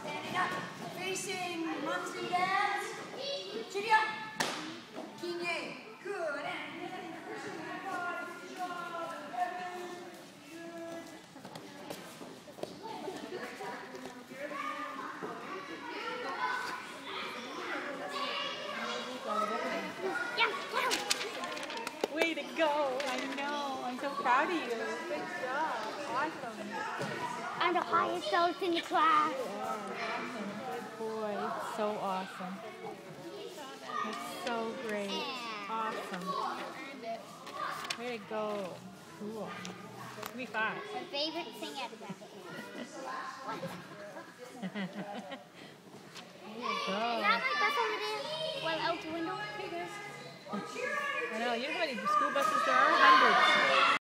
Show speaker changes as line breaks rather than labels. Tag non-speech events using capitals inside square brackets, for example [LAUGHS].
Standing up, facing moms and dads. Cheerio. Proud of you. Good job. Awesome.
I'm the highest adult in the class.
Good boy. It's so awesome. It's so great. Awesome. Way to go. Cool. Give me five.
My favorite thing ever. [LAUGHS]
there you go.
Now my bus over there. Well, out the window.
I know. You know how many school buses there are? Hundreds.